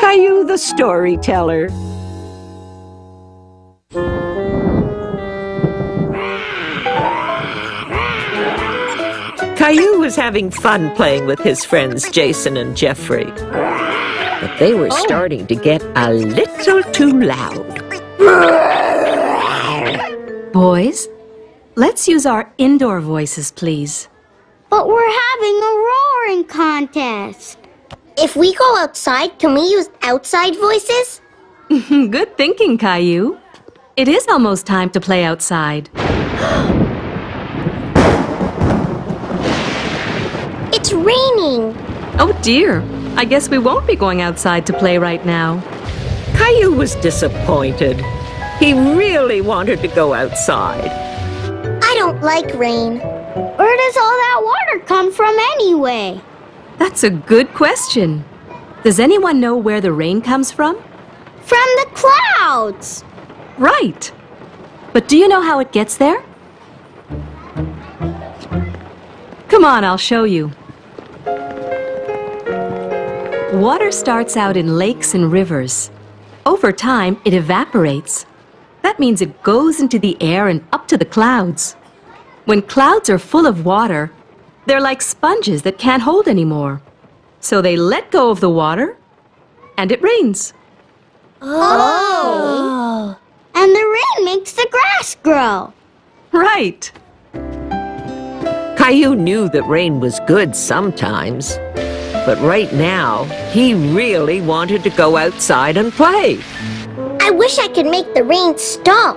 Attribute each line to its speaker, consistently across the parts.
Speaker 1: Caillou the storyteller. Caillou was having fun playing with his friends Jason and Jeffrey. But they were oh. starting to get a little too loud.
Speaker 2: Boys, let's use our indoor voices, please.
Speaker 3: But we're having a roaring contest.
Speaker 4: If we go outside, can we use outside voices?
Speaker 2: Good thinking, Caillou. It is almost time to play outside.
Speaker 4: It's raining.
Speaker 2: Oh dear, I guess we won't be going outside to play right now.
Speaker 1: Caillou was disappointed. He really wanted to go outside.
Speaker 4: I don't like rain.
Speaker 3: Where does all that water come from anyway?
Speaker 2: That's a good question. Does anyone know where the rain comes from?
Speaker 3: From the clouds.
Speaker 2: Right. But do you know how it gets there? Come on, I'll show you. Water starts out in lakes and rivers. Over time, it evaporates. That means it goes into the air and up to the clouds. When clouds are full of water, they're like sponges that can't hold anymore. So they let go of the water, and it rains.
Speaker 3: Oh. And the rain makes the grass grow.
Speaker 2: Right.
Speaker 1: Caillou knew that rain was good sometimes. But right now, he really wanted to go outside and play.
Speaker 4: I wish I could make the rain stop.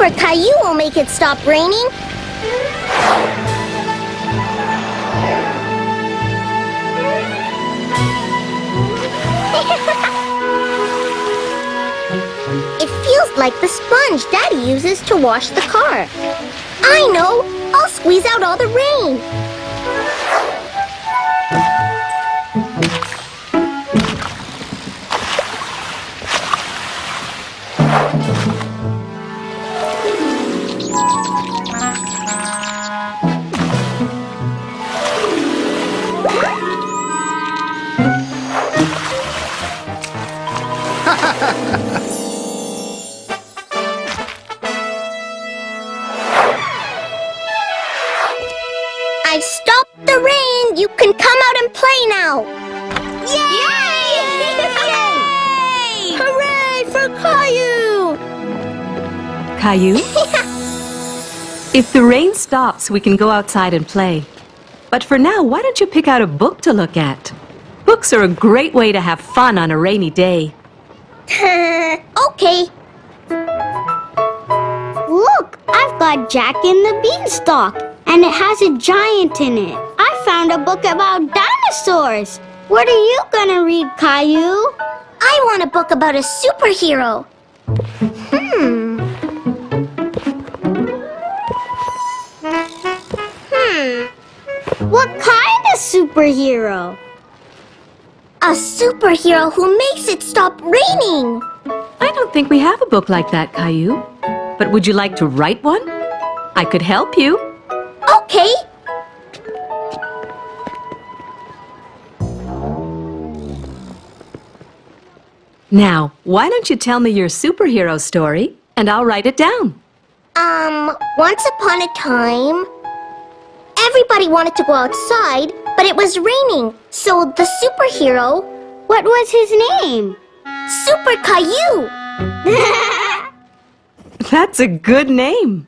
Speaker 4: Super Caillou will make it stop raining. It feels like the sponge Daddy uses to wash the car. I know! I'll squeeze out all the rain.
Speaker 3: Caillou?
Speaker 2: if the rain stops, we can go outside and play. But for now, why don't you pick out a book to look at? Books are a great way to have fun on a rainy day.
Speaker 4: okay.
Speaker 3: Look, I've got Jack in the Beanstalk, and it has a giant in it. I found a book about dinosaurs. What are you gonna read, Caillou?
Speaker 4: I want a book about a superhero. Hmm. Hmm.
Speaker 3: What kind of superhero?
Speaker 4: A superhero who makes it stop raining.
Speaker 2: I don't think we have a book like that, Caillou. But would you like to write one? I could help you.
Speaker 4: Okay.
Speaker 2: Now, why don't you tell me your superhero story and I'll write it down?
Speaker 4: Um, once upon a time, everybody wanted to go outside, but it was raining. So the superhero,
Speaker 3: What was his name?
Speaker 4: Super Caillou,
Speaker 2: That's a good name.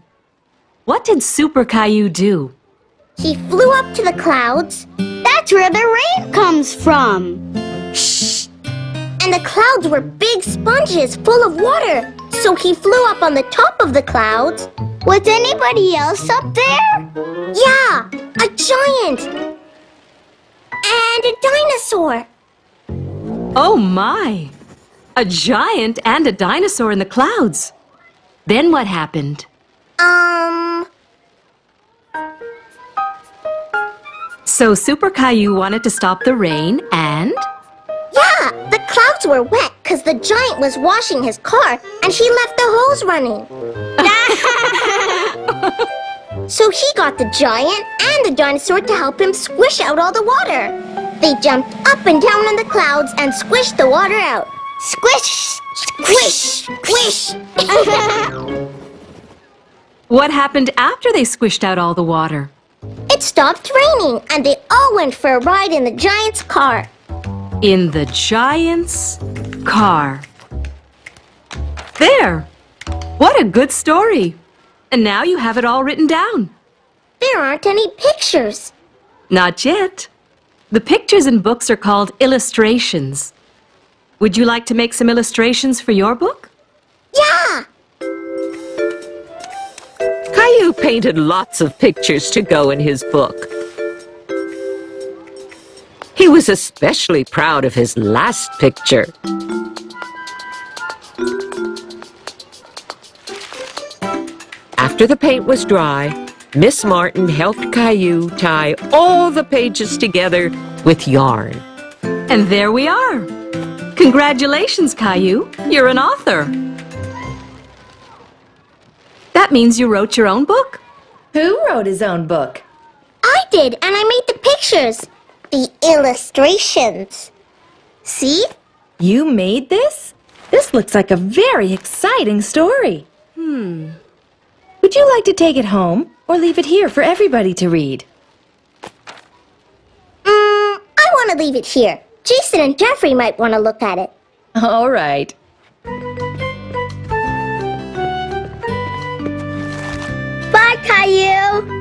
Speaker 2: What did Super Caillou do?
Speaker 4: he flew up to the clouds,
Speaker 3: That's where the rain comes from. Shh!
Speaker 4: and the clouds were big sponges full of water. So he flew up on the top of the clouds.
Speaker 3: Was anybody else up there?
Speaker 4: Yeah, a giant. And a dinosaur.
Speaker 2: Oh my! A giant and a dinosaur in the clouds. Then what happened?
Speaker 4: Um,
Speaker 2: So Super Caillou wanted to stop the rain and...
Speaker 4: yeah, the clouds were wet. Because the giant was washing his car and she left the hose running. so he got the giant and the dinosaur to help him squish out all the water. They jumped up and down in the clouds and squished the water out. Squish, squish, squish.
Speaker 2: What happened after they squished out all the water?
Speaker 4: it stopped raining and they all went for a ride in the giant's car.
Speaker 2: In the giant's car. There! What a good story! And now you have it all written down.
Speaker 4: There aren't any pictures.
Speaker 2: Not yet. The pictures in books are called illustrations. Would you like to make some illustrations for your book?
Speaker 4: Yeah!
Speaker 1: Caillou painted lots of pictures to go in his book. He was especially proud of his last picture. After the paint was dry, Miss Martin helped Caillou tie all the pages together with yarn.
Speaker 2: And there we are. Congratulations, Caillou. You're an author. That means you wrote your own book.
Speaker 5: Who wrote his own book?
Speaker 4: I did, and I made the pictures. The illustrations. See?
Speaker 5: You made this? This looks like a very exciting story. Hmm. Would you like to take it home or leave it here for everybody to read?
Speaker 4: Mm, I want to leave it here. Jason and Jeffrey might want to look at it.
Speaker 5: All right.
Speaker 4: Bye, Caillou!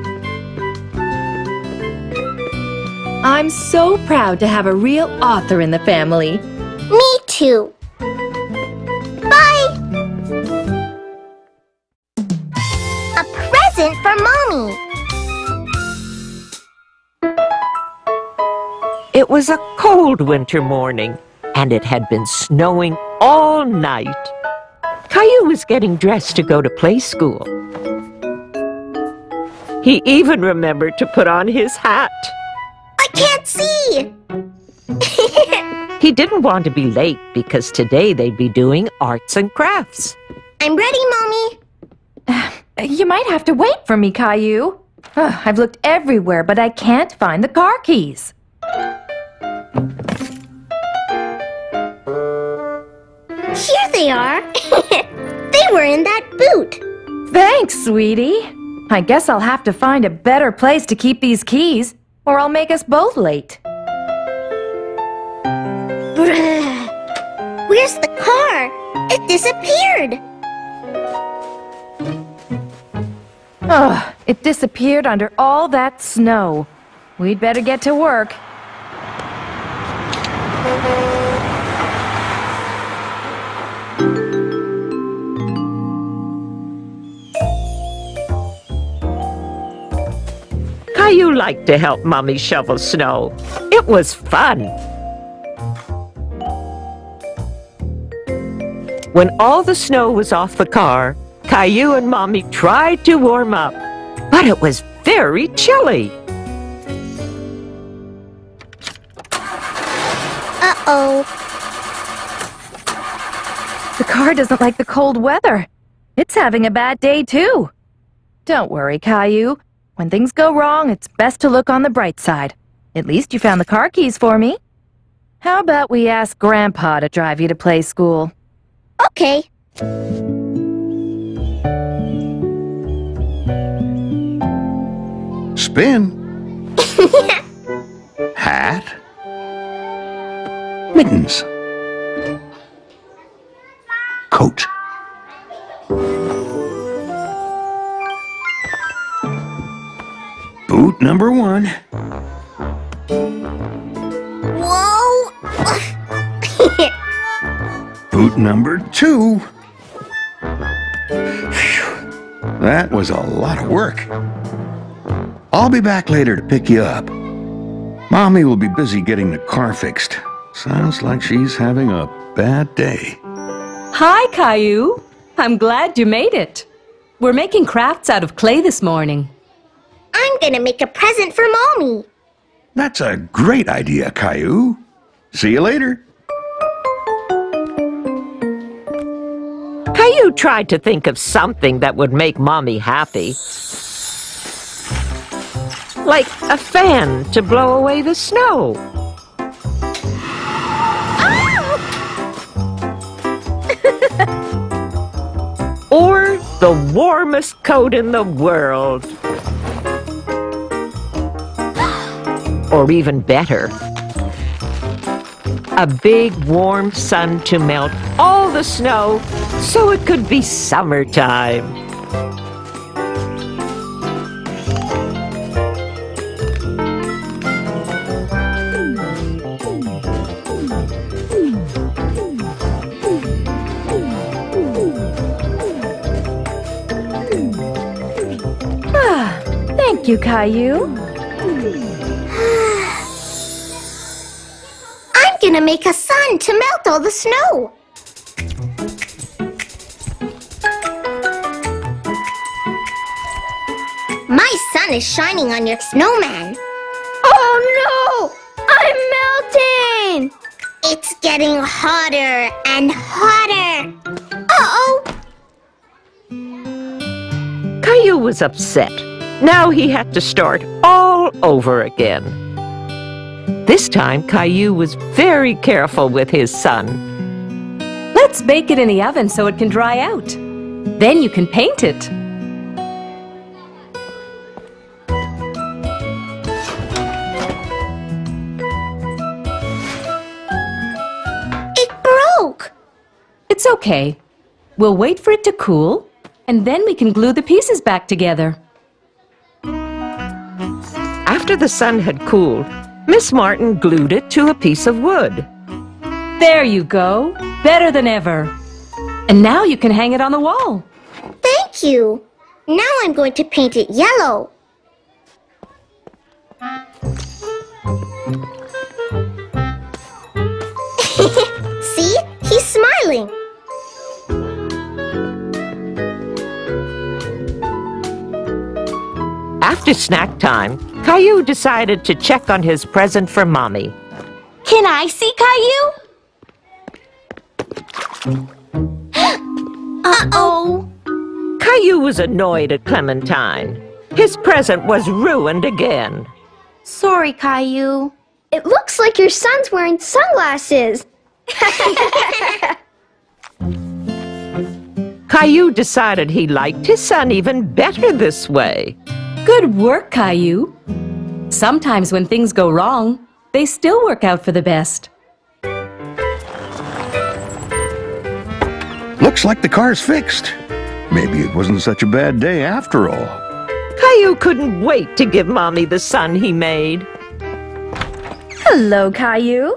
Speaker 5: I'm so proud to have a real author in the family.
Speaker 4: Me too. Bye! A present for Mommy.
Speaker 1: It was a cold winter morning, and it had been snowing all night. Caillou was getting dressed to go to play school. He even remembered to put on his hat.
Speaker 4: I can't see!
Speaker 1: He didn't want to be late because today they'd be doing arts and crafts.
Speaker 4: I'm ready, Mommy.
Speaker 5: You might have to wait for me, Caillou. Ugh, I've looked everywhere, but I can't find the car keys.
Speaker 4: Here they are. they were in that boot.
Speaker 5: Thanks, sweetie. I guess I'll have to find a better place to keep these keys, or I'll make us both late.
Speaker 4: Where's the car? It disappeared.
Speaker 5: Ugh, it disappeared under all that snow. We'd better get to work.
Speaker 1: Caillou like to help Mommy shovel snow. It was fun. When all the snow was off the car, Caillou and Mommy tried to warm up, but it was very chilly.
Speaker 4: Uh-oh.
Speaker 5: The car doesn't like the cold weather. It's having a bad day, too. Don't worry, Caillou. When things go wrong, it's best to look on the bright side. At least you found the car keys for me. How about we ask Grandpa to drive you to play school?
Speaker 4: Okay.
Speaker 6: Spin. Hat. Mittens. Coat. Boot number one.
Speaker 4: Whoa!
Speaker 6: Boot number two. Phew, that was a lot of work. I'll be back later to pick you up. Mommy will be busy getting the car fixed. Sounds like she's having a bad day.
Speaker 2: Hi, Caillou. I'm glad you made it. We're making crafts out of clay this morning.
Speaker 4: I'm gonna make a present for Mommy.
Speaker 6: That's a great idea, Caillou. See you later.
Speaker 1: Caillou tried to think of something that would make Mommy happy. Like a fan to blow away the snow. Ah! or the warmest coat in the world. Or even better, a big warm sun to melt all the snow so it could be summertime.
Speaker 5: Ah, thank you, Caillou.
Speaker 4: Gonna make a sun to melt all the snow. My sun is shining on your snowman.
Speaker 3: Oh no! I'm melting!
Speaker 4: It's getting hotter and hotter. Uh-oh!
Speaker 1: Caillou was upset. Now he had to start all over again. This time, Caillou was very careful with his sun.
Speaker 2: Let's bake it in the oven so it can dry out. Then you can paint it.
Speaker 4: It broke.
Speaker 2: It's okay. We'll wait for it to cool, and then we can glue the pieces back together.
Speaker 1: After the sun had cooled, Miss Martin glued it to a piece of wood.
Speaker 2: There you go. Better than ever. And now you can hang it on the wall.
Speaker 4: Thank you. Now I'm going to paint it yellow. See? He's smiling.
Speaker 1: After snack time, Caillou decided to check on his present for Mommy.
Speaker 3: Can I see Caillou?
Speaker 4: Uh-oh.
Speaker 1: Caillou was annoyed at Clementine. His present was ruined again.
Speaker 3: Sorry, Caillou. It looks like your sun's wearing sunglasses.
Speaker 1: Caillou decided he liked his son even better this way.
Speaker 2: Good work, Caillou. Sometimes when things go wrong, they still work out for the best.
Speaker 6: Looks like the car's fixed. Maybe it wasn't such a bad day after all.
Speaker 1: Caillou couldn't wait to give Mommy the sun he made.
Speaker 5: Hello, Caillou.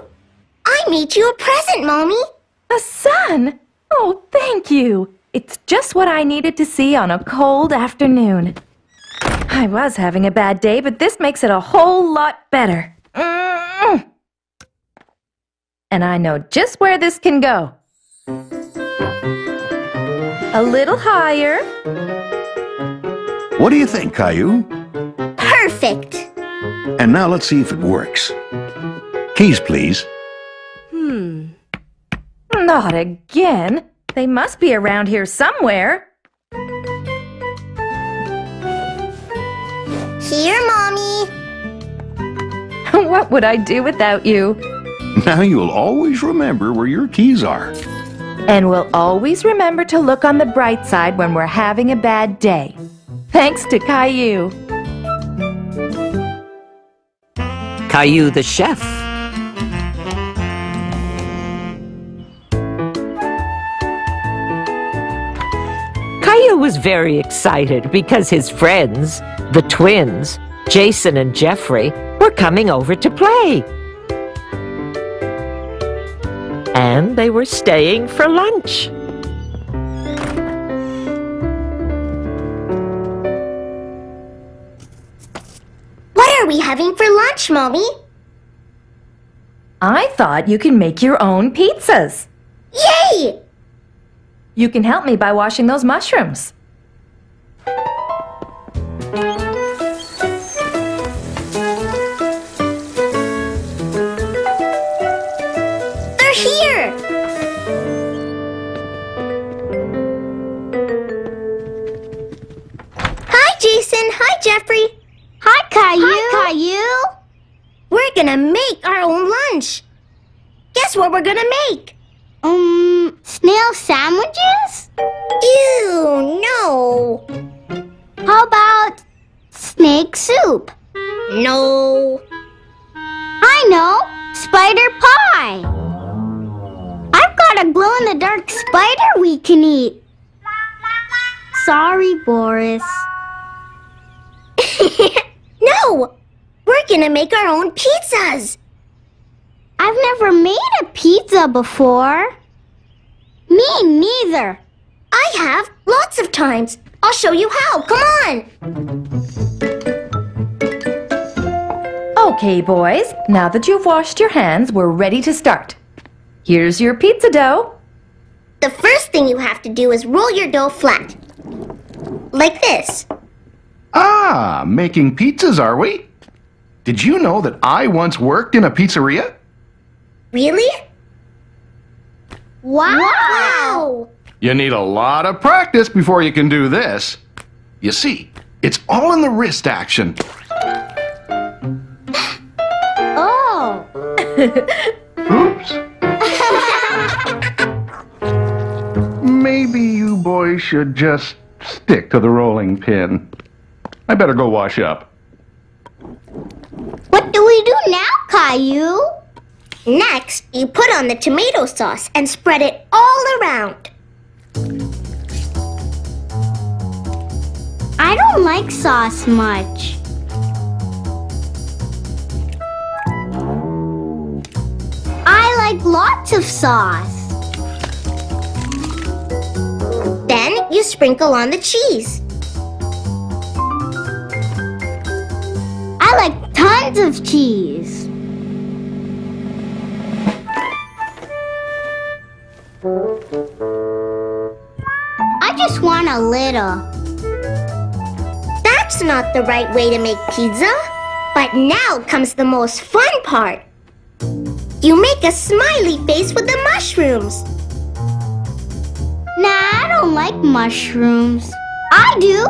Speaker 4: I made you a present, Mommy.
Speaker 5: A sun? Oh, thank you. It's just what I needed to see on a cold afternoon. I was having a bad day, but this makes it a whole lot better. Mm. And I know just where this can go. A little higher.
Speaker 6: What do you think, Caillou?
Speaker 4: Perfect.
Speaker 6: And now let's see if it works. Keys, please. Hmm.
Speaker 5: Not again. They must be around here somewhere.
Speaker 4: Here, Mommy.
Speaker 5: what would I do without you?
Speaker 6: Now you'll always remember where your keys are.
Speaker 5: And we'll always remember to look on the bright side when we're having a bad day. Thanks to Caillou.
Speaker 1: Caillou the chef. Caillou was very excited because his friends, the twins, Jason and Jeffrey, were coming over to play. And they were staying for lunch.
Speaker 4: What are we having for lunch, Mommy?
Speaker 5: I thought you can make your own pizzas.
Speaker 4: Yay!
Speaker 5: You can help me by washing those mushrooms.
Speaker 4: Hi, Jeffrey. Hi, Caillou. Hi, Caillou. We're gonna make our own lunch. Guess what we're gonna make?
Speaker 3: Um, snail sandwiches?
Speaker 4: Ew, no.
Speaker 3: How about snake soup?
Speaker 4: No.
Speaker 3: I know, spider pie. I've got a glow in the dark spider we can eat. Sorry, Boris.
Speaker 4: no! We're gonna make our own pizzas!
Speaker 3: I've never made a pizza before. Me neither.
Speaker 4: I have, lots of times. I'll show you how. Come on!
Speaker 5: Okay, boys, now that you've washed your hands, we're ready to start. Here's your pizza dough.
Speaker 4: The first thing you have to do is roll your dough flat. Like this.
Speaker 7: Ah, making pizzas, are we? Did you know that I once worked in a pizzeria?
Speaker 4: Really?
Speaker 3: Wow.
Speaker 4: Wow!
Speaker 7: You need a lot of practice before you can do this. You see, it's all in the wrist action. Oops. Maybe you boys should just stick to the rolling pin. I better go wash up.
Speaker 3: What do we do now, Caillou?
Speaker 4: Next, you put on the tomato sauce and spread it all around.
Speaker 3: I don't like sauce much. Like lots of sauce.
Speaker 4: Then you sprinkle on the cheese.
Speaker 3: I like tons of cheese. I just want a little.
Speaker 4: That's not the right way to make pizza. But now comes the most fun part. You make a smiley face with the mushrooms.
Speaker 3: Nah, I don't like mushrooms. I do.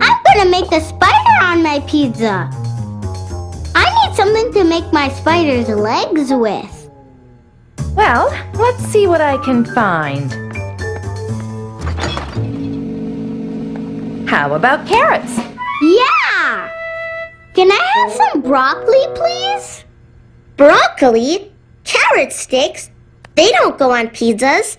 Speaker 3: I'm gonna make the spider on my pizza. I need something to make my spider's legs with.
Speaker 5: Well, let's see what I can find. How about carrots?
Speaker 3: Yeah! Can I have some broccoli, please?
Speaker 4: Broccoli, carrot sticks, they don't go on pizzas.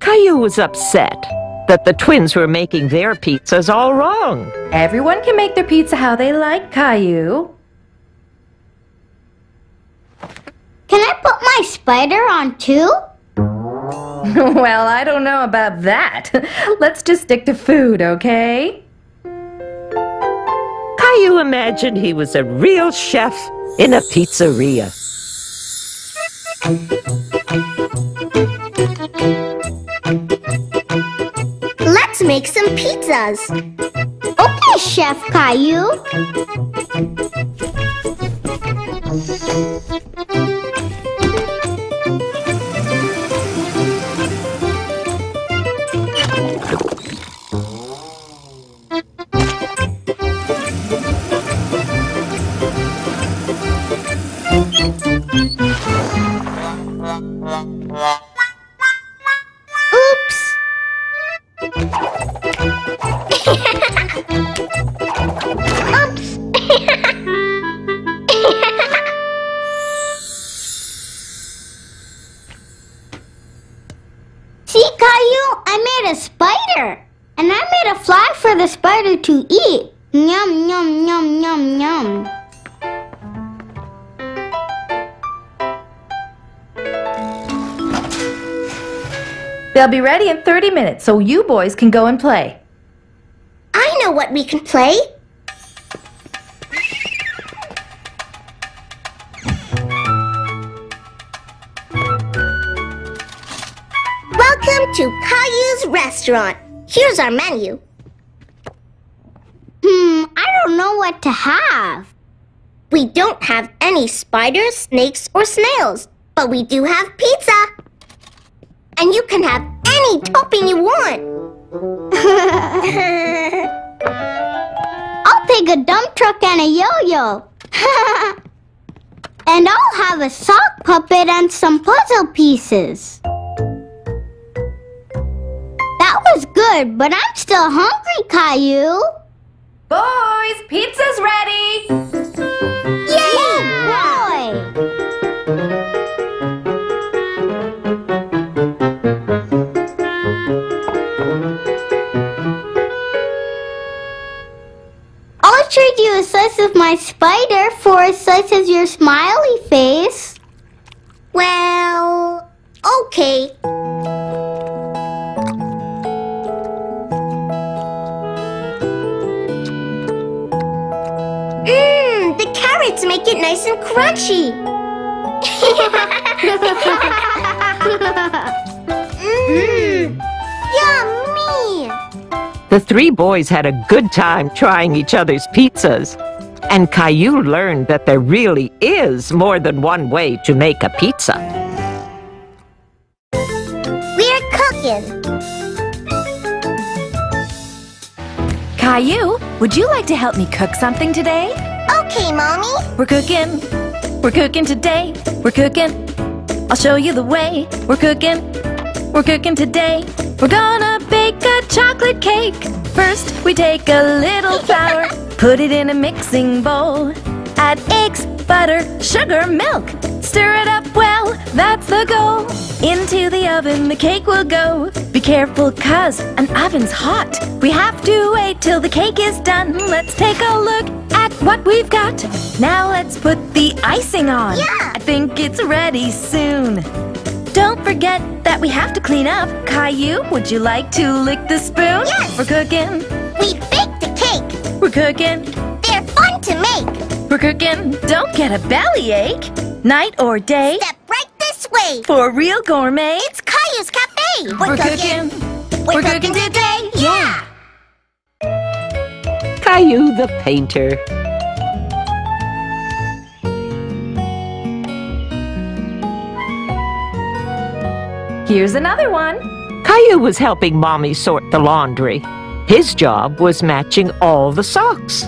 Speaker 1: Caillou was upset that the twins were making their pizzas all wrong.
Speaker 5: Everyone can make their pizza how they like, Caillou.
Speaker 3: Can I put my spider on too?
Speaker 5: well, I don't know about that. Let's just stick to food, okay?
Speaker 1: Caillou imagined he was a real chef in a pizzeria.
Speaker 4: Let's make some pizzas.
Speaker 3: Okay, Chef Caillou. The spider to eat. Yum, yum, yum, yum, yum.
Speaker 5: They'll be ready in 30 minutes, so you boys can go and play.
Speaker 4: I know what we can play. Welcome to Caillou's restaurant. Here's our menu.
Speaker 3: Hmm, I don't know what to have.
Speaker 4: We don't have any spiders, snakes, or snails, but we do have pizza. And you can have any topping you want.
Speaker 3: I'll take a dump truck and a yo-yo. And I'll have a sock puppet and some puzzle pieces. That was good, but I'm still hungry, Caillou.
Speaker 5: Boys, pizza's ready!
Speaker 3: Yay, boy! I'll trade you a slice of my spider for a slice of your smiley face.
Speaker 4: Well, okay. The carrots make it nice and crunchy. Mmm, yummy.
Speaker 1: The three boys had a good time trying each other's pizzas. And Caillou learned that there really is more than one way to make a pizza.
Speaker 4: We're cooking.
Speaker 5: Caillou, would you like to help me cook something today?
Speaker 4: Okay, Mommy.
Speaker 5: We're cooking. We're cooking today. We're cooking. I'll show you the way. We're cooking. We're cooking today. We're gonna bake a chocolate cake. First, we take a little flour, put it in a mixing bowl. Add eggs, butter, sugar, milk. Stir it up well, that's the goal. Into the oven the cake will go. Be careful, cuz an oven's hot. We have to wait till the cake is done. Let's take a look at what we've got. Now let's put the icing on.
Speaker 4: Yeah.
Speaker 5: I think it's ready soon. Don't forget that we have to clean up. Caillou, would you like to lick the spoon?
Speaker 4: Yes.
Speaker 5: We're cooking.
Speaker 4: We baked a cake.
Speaker 5: We're cooking.
Speaker 4: They're fun to make.
Speaker 5: We're cooking. Don't get a bellyache. Night or day.
Speaker 4: Step right this way.
Speaker 5: For real gourmet.
Speaker 4: It's Caillou's Cafe.
Speaker 5: We're cooking.
Speaker 4: We're,
Speaker 5: We're cooking
Speaker 4: today. Yeah.
Speaker 1: Caillou the painter.
Speaker 5: Here's another one.
Speaker 1: Caillou was helping Mommy sort the laundry. His job was matching all the socks.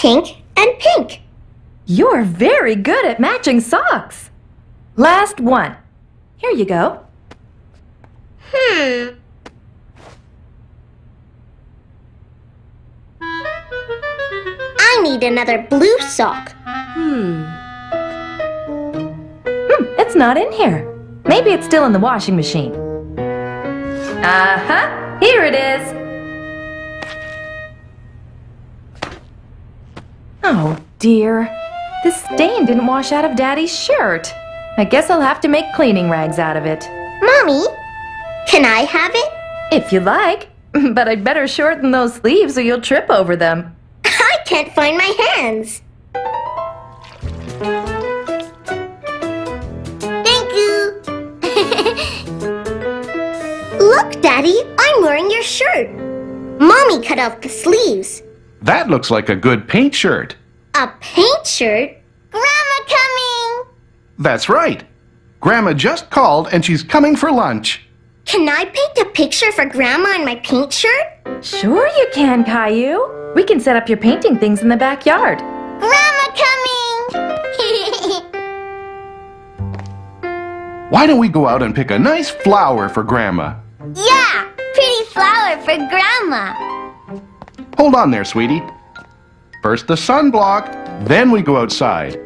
Speaker 4: Pink and pink.
Speaker 5: You're very good at matching socks. Last one. Here you go.
Speaker 4: Hmm. I need another blue sock.
Speaker 5: Hmm, Hmm, it's not in here. Maybe it's still in the washing machine. Uh-huh. Here it is. Oh, dear. This stain didn't wash out of Daddy's shirt. I guess I'll have to make cleaning rags out of it.
Speaker 4: Mommy, can I have it?
Speaker 5: If you like. But I'd better shorten those sleeves or you'll trip over them.
Speaker 4: I can't find my hands. Thank you. Look, Daddy, I'm wearing your shirt. Mommy cut off the sleeves.
Speaker 7: That looks like a good paint shirt.
Speaker 4: A paint shirt? Grandma coming!
Speaker 7: That's right. Grandma just called and she's coming for lunch.
Speaker 4: Can I paint a picture for Grandma in my paint shirt?
Speaker 5: Sure you can, Caillou. We can set up your painting things in the backyard.
Speaker 4: Grandma coming!
Speaker 7: Why don't we go out and pick a nice flower for Grandma?
Speaker 4: yeah! Pretty flower for Grandma.
Speaker 7: Hold on there, sweetie. First the sunblock, then we go outside.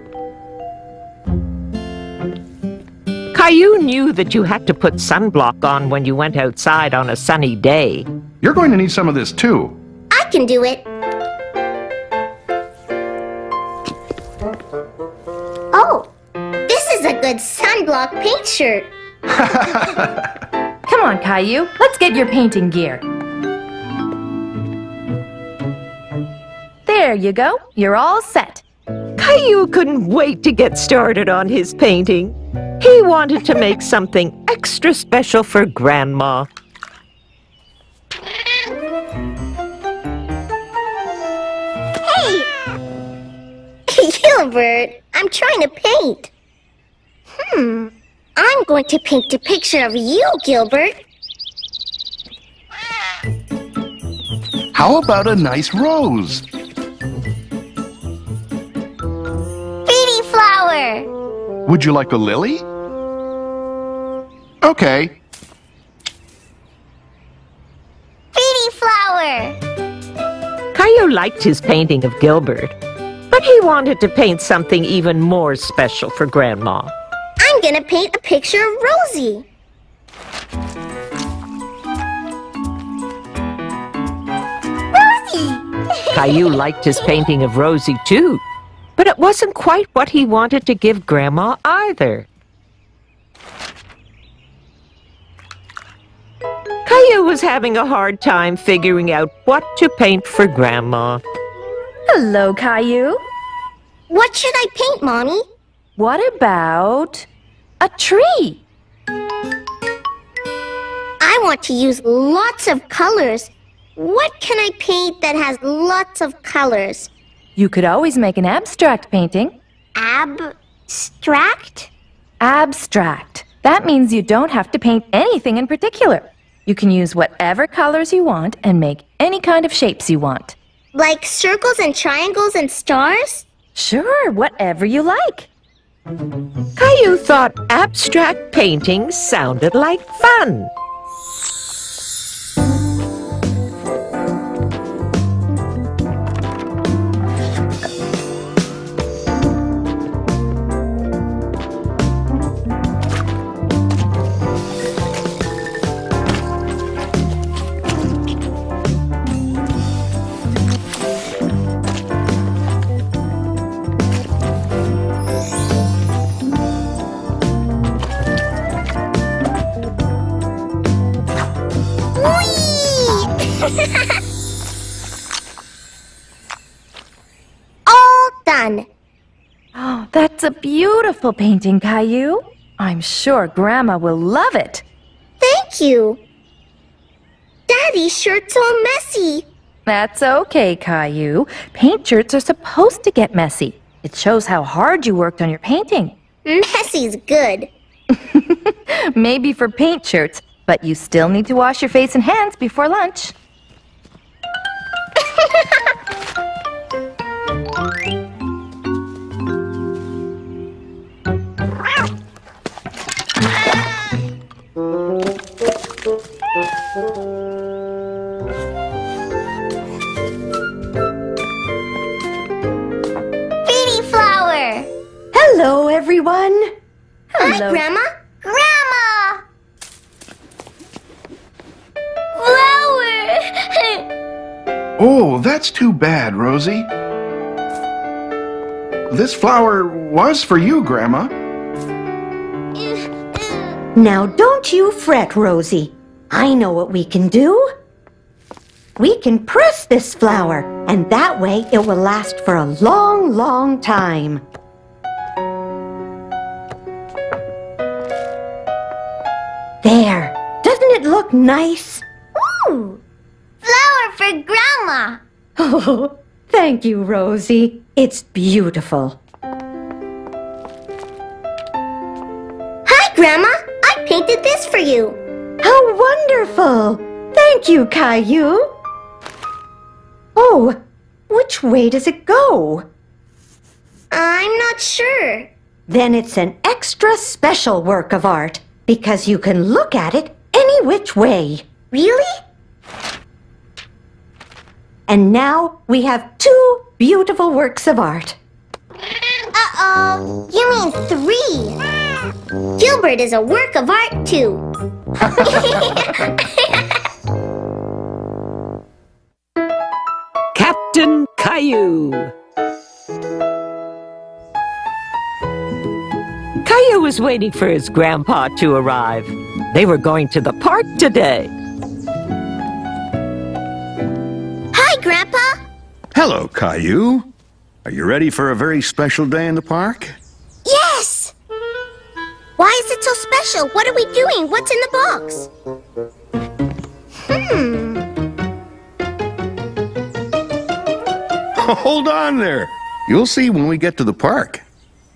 Speaker 1: Caillou knew that you had to put sunblock on when you went outside on a sunny day.
Speaker 7: You're going to need some of this too.
Speaker 4: I can do it. Oh, this is a good sunblock paint shirt.
Speaker 5: Come on, Caillou. Let's get your painting gear. There you go. You're all set.
Speaker 1: Caillou couldn't wait to get started on his painting. He wanted to make something extra special for Grandma.
Speaker 4: Hey! Gilbert, I'm trying to paint. Hmm, I'm going to paint a picture of you, Gilbert.
Speaker 7: How about a nice rose?
Speaker 4: Flower.
Speaker 7: Would you like a lily? Okay.
Speaker 4: Pretty flower.
Speaker 1: Caillou liked his painting of Gilbert, but he wanted to paint something even more special for Grandma.
Speaker 4: I'm gonna paint a picture of Rosie. Rosie!
Speaker 1: Caillou liked his painting of Rosie too, but it wasn't quite what he wanted to give Grandma either. Caillou was having a hard time figuring out what to paint for Grandma.
Speaker 5: Hello, Caillou.
Speaker 4: What should I paint, Mommy?
Speaker 5: What about a tree?
Speaker 4: I want to use lots of colors. What can I paint that has lots of colors?
Speaker 5: You could always make an abstract painting.
Speaker 4: Abstract?
Speaker 5: Abstract. That means you don't have to paint anything in particular. You can use whatever colors you want and make any kind of shapes you want.
Speaker 4: Like circles and triangles and stars?
Speaker 5: Sure, whatever you like.
Speaker 1: Caillou thought abstract painting sounded like fun.
Speaker 4: Done.
Speaker 5: Oh, that's a beautiful painting, Caillou. I'm sure Grandma will love it.
Speaker 4: Thank you. Daddy's shirt's all messy.
Speaker 5: That's okay, Caillou. Paint shirts are supposed to get messy. It shows how hard you worked on your painting.
Speaker 4: Messy's good.
Speaker 5: Maybe for paint shirts, but you still need to wash your face and hands before lunch.
Speaker 7: This flower was for you, Grandma.
Speaker 8: Now, don't you fret, Rosie. I know what we can do. We can press this flower, and that way it will last for a long, long time. There. Doesn't it look nice?
Speaker 4: Ooh! Flower for Grandma.
Speaker 8: Thank you, Rosie. It's beautiful.
Speaker 4: Hi, Grandma. I painted this for you.
Speaker 8: How wonderful! Thank you, Caillou. Oh, which way does it go?
Speaker 4: I'm not sure.
Speaker 8: Then it's an extra special work of art because you can look at it any which way.
Speaker 4: Really?
Speaker 8: And now we have two beautiful works of art.
Speaker 4: Uh-oh. You mean three. Gilbert is a work of art, too.
Speaker 1: Captain Caillou. Caillou was waiting for his grandpa to arrive. They were going to the park today.
Speaker 6: Hello, Caillou. Are you ready for a very special day in the park?
Speaker 4: Yes! Why is it so special? What are we doing? What's in the box? Hmm.
Speaker 6: Hold on there. You'll see when we get to the park.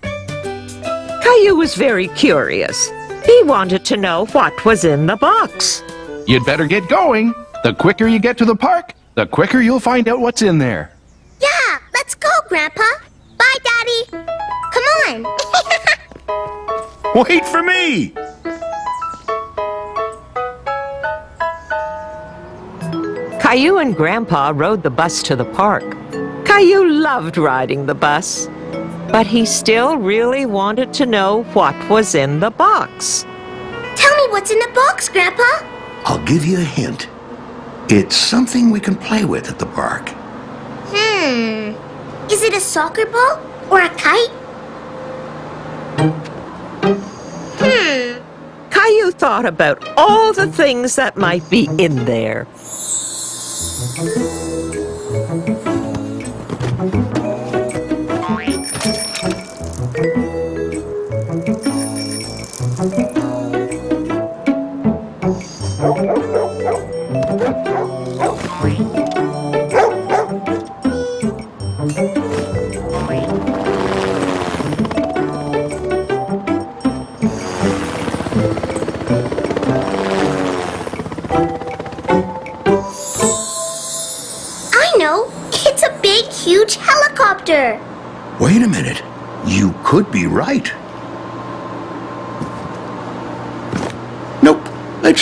Speaker 1: Caillou was very curious. He wanted to know what was in the box.
Speaker 7: You'd better get going. The quicker you get to the park, The quicker you'll find out what's in there.
Speaker 4: Yeah, let's go, Grandpa. Bye, Daddy. Come on.
Speaker 6: Wait for me!
Speaker 1: Caillou and Grandpa rode the bus to the park. Caillou loved riding the bus, but he still really wanted to know what was in the box.
Speaker 4: Tell me what's in the box, Grandpa.
Speaker 6: I'll give you a hint. It's something we can play with at the park.
Speaker 4: Hmm. Is it a soccer ball or a kite? Hmm.
Speaker 1: Caillou thought about all the things that might be in there.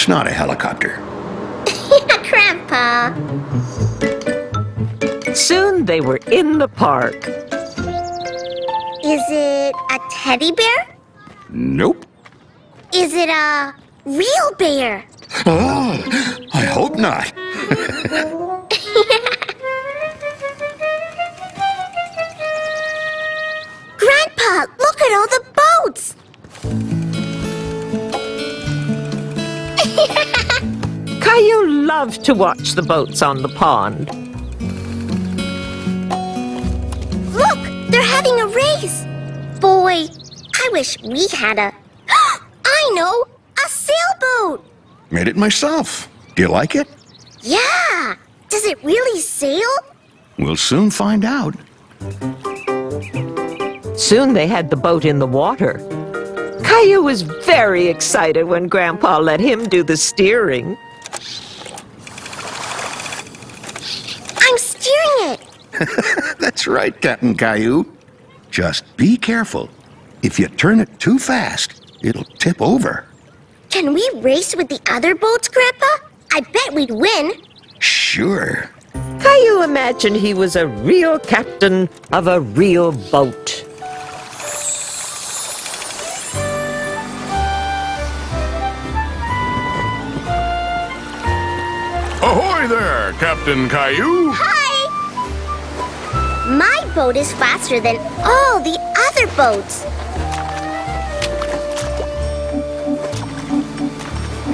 Speaker 4: It's
Speaker 6: not a helicopter.
Speaker 4: Grandpa.
Speaker 1: Soon they were in the park.
Speaker 4: Is it a teddy bear?
Speaker 6: Nope.
Speaker 4: Is it a real bear?
Speaker 6: Oh, I hope not.
Speaker 4: Grandpa, look at all the
Speaker 1: Caillou loved to watch the boats on the pond.
Speaker 4: Look, they're having a race. Boy, I wish we had a. I know, a sailboat.
Speaker 6: Made it myself. Do you like it?
Speaker 4: Yeah. Does it really sail?
Speaker 6: We'll soon find out.
Speaker 1: Soon they had the boat in the water. Caillou was very excited when Grandpa let him do the steering.
Speaker 4: I'm steering it.
Speaker 6: That's right, Captain Caillou. Just be careful. If you turn it too fast, it'll tip over.
Speaker 4: Can we race with the other boats, Grandpa? I bet we'd win.
Speaker 6: Sure.
Speaker 1: Caillou imagined he was a real captain of a real boat.
Speaker 9: Ahoy there, Captain Caillou!
Speaker 4: Hi! My boat is faster than all the other boats.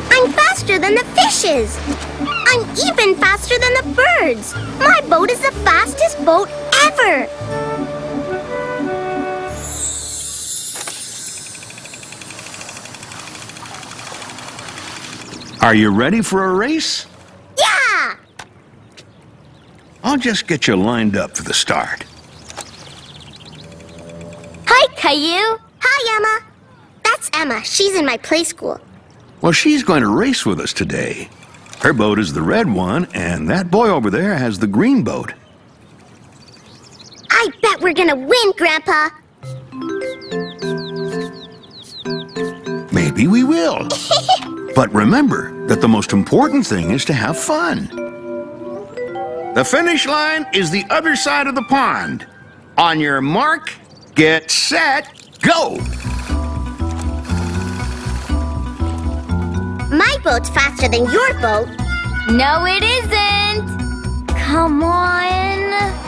Speaker 4: I'm faster than the fishes. I'm even faster than the birds. My boat is the fastest boat ever.
Speaker 6: Are you ready for a race? I'll just get you lined up for the start.
Speaker 4: Hi, Caillou. Hi, Emma. That's Emma. She's in my play school.
Speaker 6: Well, she's going to race with us today. Her boat is the red one, and that boy over there has the green boat.
Speaker 4: I bet we're gonna win, Grandpa.
Speaker 6: Maybe we will. but remember that the most important thing is to have fun. The finish line is the other side of the pond. On your mark, get set, go!
Speaker 4: My boat's faster than your boat.
Speaker 10: No, it isn't. Come on.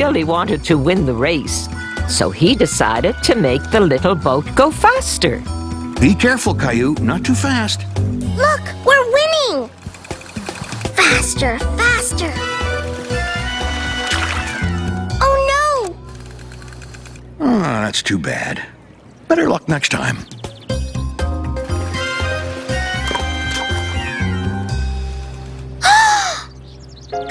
Speaker 1: Really wanted to win the race, so he decided to make the little boat go faster.
Speaker 6: Be careful, Caillou, not too fast.
Speaker 4: Look, we're winning. Faster, faster. Oh no!
Speaker 6: Oh, that's too bad. Better luck next time.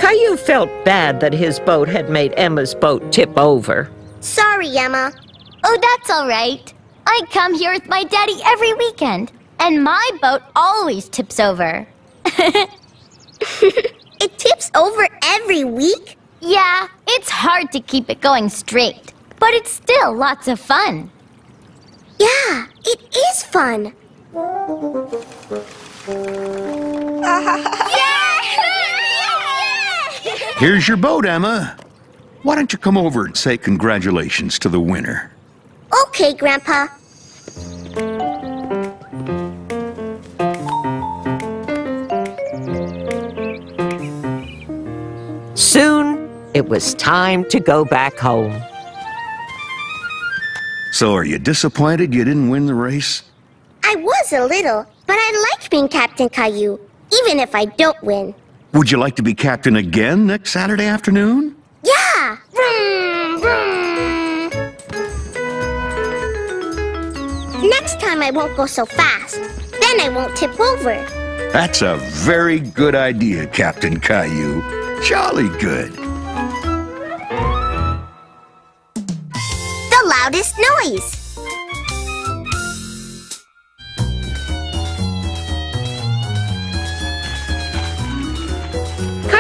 Speaker 1: Caillou felt bad that his boat had made Emma's boat tip over.
Speaker 4: Sorry, Emma.
Speaker 10: Oh, that's all right. I come here with my daddy every weekend, and my boat always tips over.
Speaker 4: It tips over every week?
Speaker 10: Yeah, it's hard to keep it going straight, but it's still lots of fun.
Speaker 4: Yeah, it is fun.
Speaker 6: Here's your boat, Emma. Why don't you come over and say congratulations to the winner?
Speaker 4: Okay, Grandpa.
Speaker 1: Soon, it was time to go back home.
Speaker 6: So, are you disappointed you didn't win the race?
Speaker 4: I was a little, but I like being Captain Caillou, even if I don't win.
Speaker 6: Would you like to be captain again next Saturday afternoon?
Speaker 4: Yeah! Vroom, vroom. Next time I won't go so fast. Then I won't tip over.
Speaker 6: That's a very good idea, Captain Caillou. Jolly good.
Speaker 4: The loudest noise.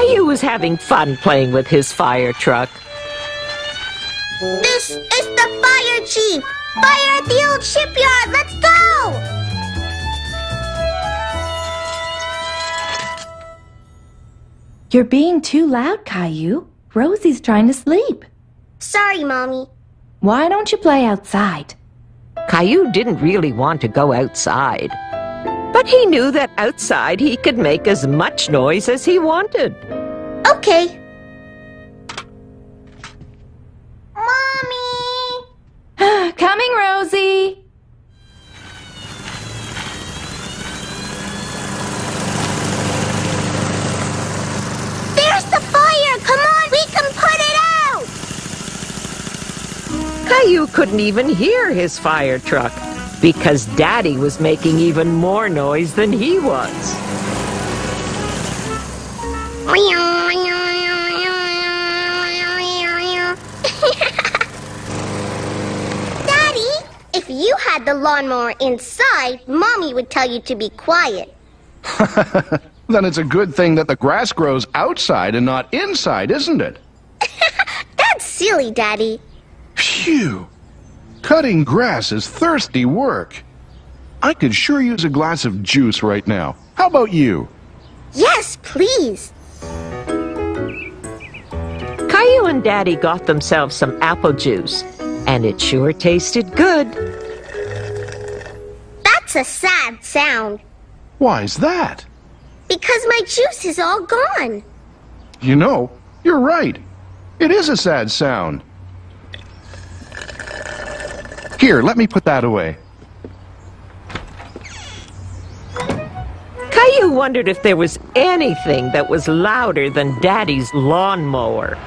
Speaker 1: Caillou was having fun playing with his fire truck.
Speaker 4: This is the fire chief. Fire at the old shipyard. Let's go!
Speaker 5: You're being too loud, Caillou. Rosie's trying to sleep.
Speaker 4: Sorry, Mommy.
Speaker 5: Why don't you play outside?
Speaker 1: Caillou didn't really want to go outside. But he knew that outside he could make as much noise as he wanted.
Speaker 4: Okay. Mommy!
Speaker 5: Coming, Rosie.
Speaker 4: There's the fire! Come on, we can put it out!
Speaker 1: Caillou couldn't even hear his fire truck because Daddy was making even more noise than he was.
Speaker 4: Daddy, if you had the lawnmower inside, Mommy would tell you to be quiet.
Speaker 7: Then it's a good thing that the grass grows outside and not inside, isn't it?
Speaker 4: That's silly, Daddy.
Speaker 7: Phew! Cutting grass is thirsty work. I could sure use a glass of juice right now. How about you?
Speaker 4: Yes, please.
Speaker 1: Caillou and Daddy got themselves some apple juice, and it sure tasted good.
Speaker 4: That's a sad sound
Speaker 7: Why's that?
Speaker 4: because my juice is all gone.
Speaker 7: You know, you're right. It is a sad sound. Here, let me put that away.
Speaker 1: Caillou wondered if there was anything that was louder than Daddy's lawnmower.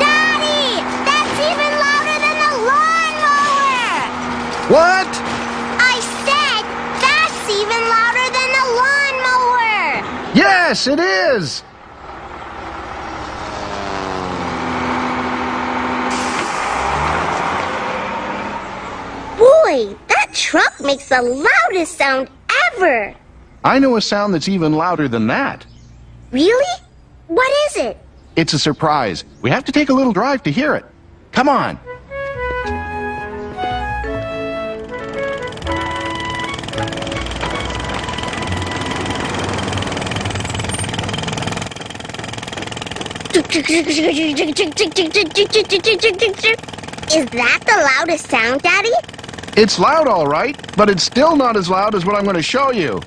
Speaker 4: Daddy! That's even louder than the lawnmower!
Speaker 7: What?
Speaker 4: I said that's even louder than the lawnmower!
Speaker 7: Yes, it is!
Speaker 4: Boy, that truck makes the loudest sound ever!
Speaker 7: I know a sound that's even louder than that.
Speaker 4: Really? What is it?
Speaker 7: It's a surprise. We have to take a little drive to hear it. Come on.
Speaker 4: Is that the loudest sound, Daddy?
Speaker 7: It's loud, all right, but it's still not as loud as what I'm going to show you.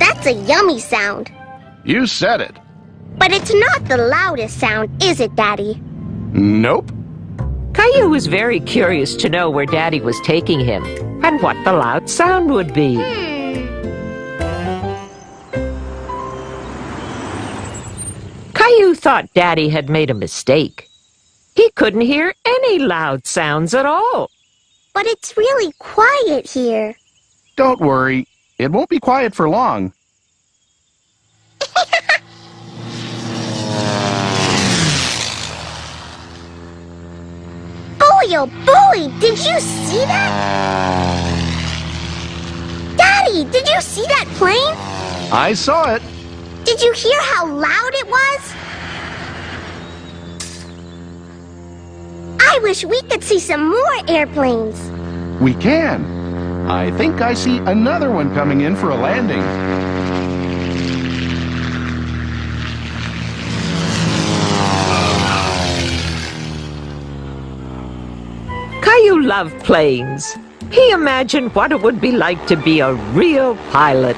Speaker 4: That's a yummy sound.
Speaker 7: You said it.
Speaker 4: But it's not the loudest sound, is it, Daddy?
Speaker 7: Nope.
Speaker 1: Caillou was very curious to know where Daddy was taking him and what the loud sound would be. Hmm. Caillou thought Daddy had made a mistake. He couldn't hear any loud sounds at all.
Speaker 4: But it's really quiet here.
Speaker 7: Don't worry. It won't be quiet for long.
Speaker 4: Oh boy, did you see that? Daddy, did you see that plane?
Speaker 7: I saw it.
Speaker 4: Did you hear how loud it was? I wish we could see some more airplanes.
Speaker 7: We can. I think I see another one coming in for a landing.
Speaker 1: Loved planes. He imagined what it would be like to be a real pilot.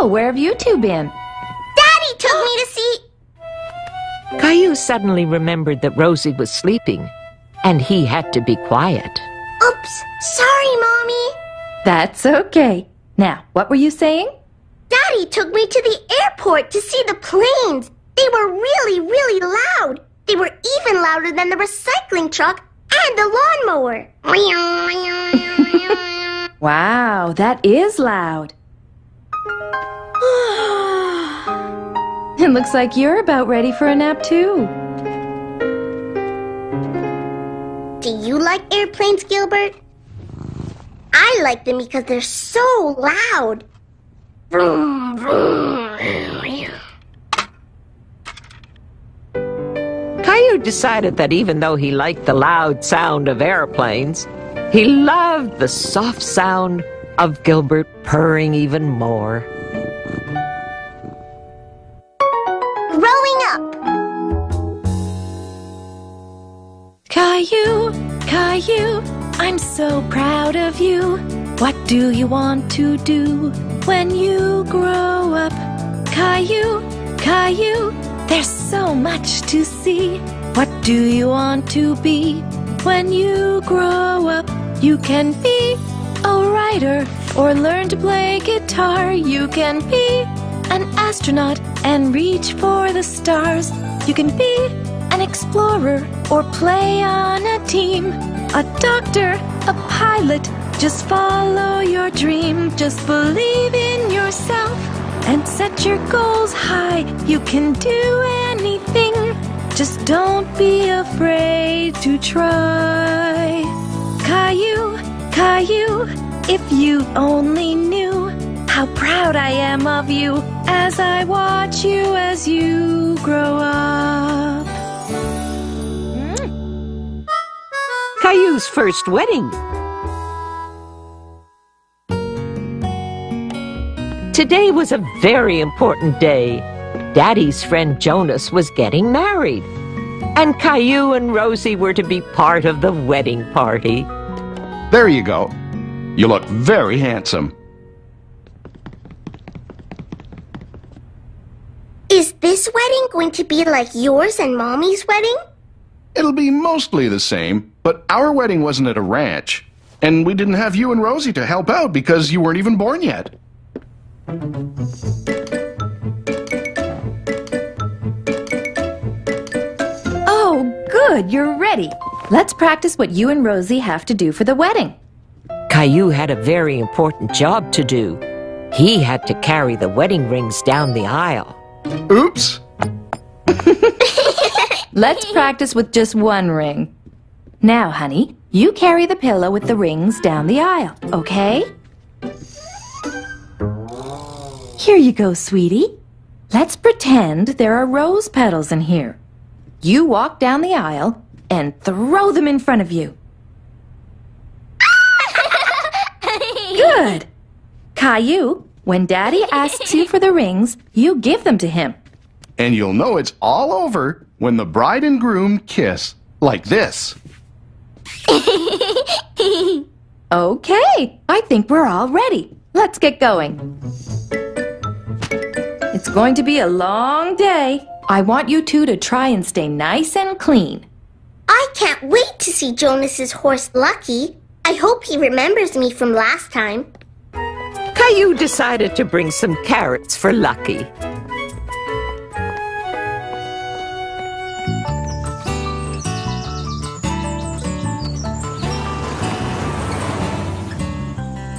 Speaker 5: So, where have you two been?
Speaker 4: Daddy took me to see.
Speaker 1: Caillou suddenly remembered that Rosie was sleeping, and he had to be quiet.
Speaker 4: Oops. Sorry, Mommy.
Speaker 5: That's okay. Now, what were you saying?
Speaker 4: Daddy took me to the airport to see the planes. They were really, really loud. They were even louder than the recycling truck and the lawnmower.
Speaker 5: Wow, that is loud. it looks like you're about ready for a nap, too.
Speaker 4: Do you like airplanes, Gilbert? I like them because they're so loud. Vroom, vroom.
Speaker 1: Caillou decided that even though he liked the loud sound of airplanes, he loved the soft sound of Gilbert purring even more.
Speaker 4: Growing up.
Speaker 5: Caillou, Caillou, I'm so proud of you. What do you want to do when you grow up? Caillou, Caillou, there's so much to see. What do you want to be when you grow up? You can be a writer or learn to play guitar. You can be an astronaut and reach for the stars. You can be an explorer or play on a team. A doctor, a pilot, just follow your dream. Just believe in yourself and set your goals high. You can do anything. Just don't be afraid to try. Caillou, Caillou, if you only knew how proud I am of you as I watch you as you grow up. Mm.
Speaker 1: Caillou's first wedding. Today was a very important day. Daddy's friend Jonas was getting married. And Caillou and Rosie were to be part of the wedding party.
Speaker 7: There you go. You look very handsome.
Speaker 4: Is this wedding going to be like yours and Mommy's wedding?
Speaker 7: It'll be mostly the same, but our wedding wasn't at a ranch. And we didn't have you and Rosie to help out because you weren't even born yet.
Speaker 5: Oh, good, you're ready. Let's practice what you and Rosie have to do for the wedding.
Speaker 1: Caillou had a very important job to do. He had to carry the wedding rings down the aisle.
Speaker 7: Oops!
Speaker 5: Let's practice with just one ring. Now, honey, you carry the pillow with the rings down the aisle, okay? Here you go, sweetie. Let's pretend there are rose petals in here. You walk down the aisle and throw them in front of you. Good. Caillou, when Daddy asks you for the rings, you give them to him.
Speaker 7: And you'll know it's all over when the bride and groom kiss. Like this.
Speaker 5: Okay, I think we're all ready. Let's get going. It's going to be a long day. I want you two to try and stay nice and clean.
Speaker 4: I can't wait to see Jonas's horse Lucky. I hope he remembers me from last time.
Speaker 1: Caillou decided to bring some carrots for Lucky.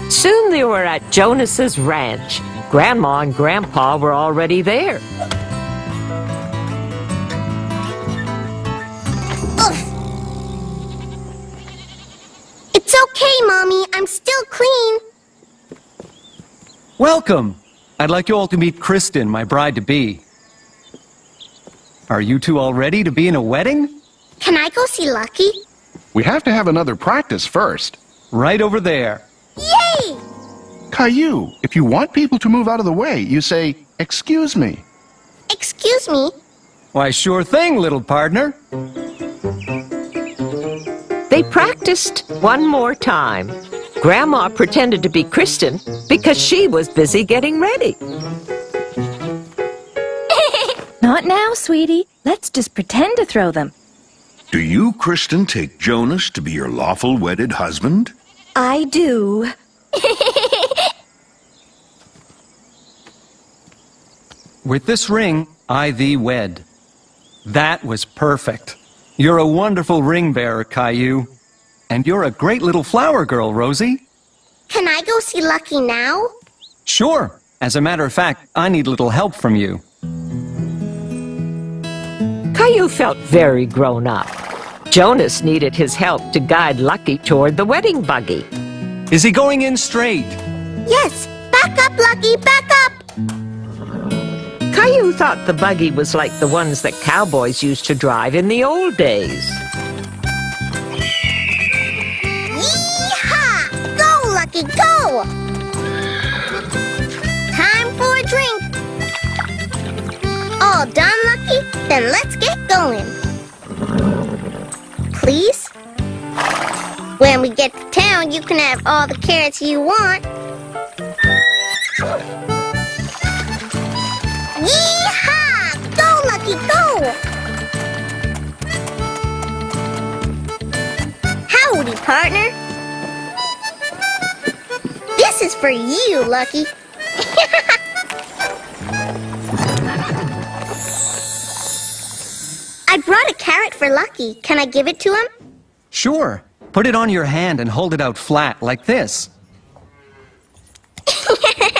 Speaker 1: Soon they were at Jonas's ranch. Grandma and Grandpa were already there.
Speaker 4: Okay, Mommy. I'm still clean.
Speaker 11: Welcome! I'd like you all to meet Kristen, my bride-to-be. Are you two all ready to be in a wedding?
Speaker 4: Can I go see Lucky?
Speaker 7: We have to have another practice first.
Speaker 11: Right over there.
Speaker 4: Yay!
Speaker 7: Caillou, if you want people to move out of the way, you say, Excuse me.
Speaker 4: Excuse me.
Speaker 11: Why, sure thing, little partner.
Speaker 1: They practiced one more time. Grandma pretended to be Kristen because she was busy getting ready.
Speaker 5: Not now, sweetie. Let's just pretend to throw them.
Speaker 6: Do you, Kristen, take Jonas to be your lawful wedded husband?
Speaker 5: I do.
Speaker 11: With this ring, I thee wed. That was perfect. You're a wonderful ring bearer, Caillou. And you're a great little flower girl, Rosie.
Speaker 4: Can I go see Lucky now?
Speaker 11: Sure. As a matter of fact, I need a little help from you.
Speaker 1: Caillou felt very grown up. Jonas needed his help to guide Lucky toward the wedding buggy.
Speaker 11: Is he going in straight?
Speaker 4: Yes. Back up, Lucky. Back up.
Speaker 1: Caillou thought the buggy was like the ones that cowboys used to drive in the old days.
Speaker 4: Yeehaw! Go, Lucky, go! Time for a drink. All done, Lucky? Then let's get going. Please? When we get to town, you can have all the carrots you want. Howdy, partner. This is for you, Lucky. I brought a carrot for Lucky. Can I give it to him?
Speaker 11: Sure. Put it on your hand and hold it out flat, like this.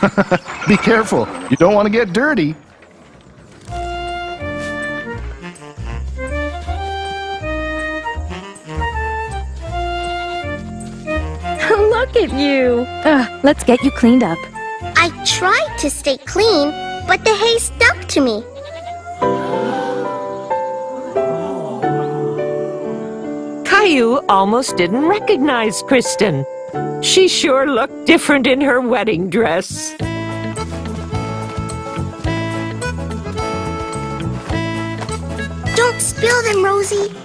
Speaker 7: Be careful. You don't want to get dirty.
Speaker 5: Look at you. Ugh, let's get you cleaned up.
Speaker 4: I tried to stay clean, but the hay stuck to me.
Speaker 1: Caillou almost didn't recognize Kristen. She sure looked different in her wedding dress.
Speaker 4: Don't spill them, Rosie.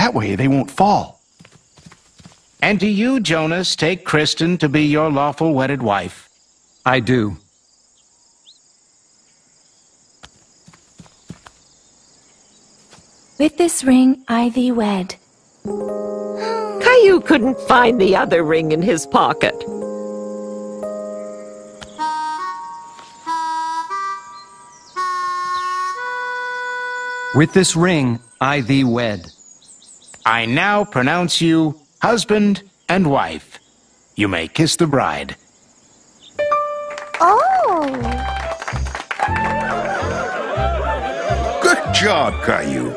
Speaker 7: That way they won't fall.
Speaker 12: And do you, Jonas, take Kristen to be your lawful wedded wife?
Speaker 11: I do.
Speaker 5: With this ring, I thee wed.
Speaker 1: Caillou couldn't find the other ring in his pocket.
Speaker 11: With this ring, I thee wed.
Speaker 12: I now pronounce you husband and wife. You may kiss the bride.
Speaker 4: Oh!
Speaker 6: Good job, Caillou.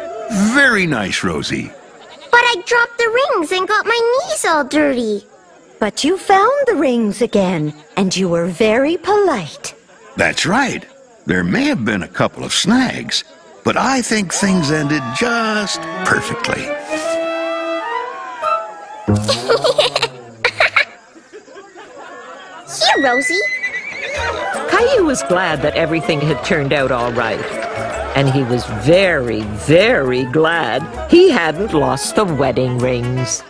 Speaker 6: Very nice, Rosie.
Speaker 4: But I dropped the rings and got my knees all dirty.
Speaker 8: But you found the rings again, and you were very polite.
Speaker 6: That's right. There may have been a couple of snags, but I think things ended just perfectly.
Speaker 4: Here, Rosie.
Speaker 1: Caillou was glad that everything had turned out all right. And he was very, very glad he hadn't lost the wedding rings.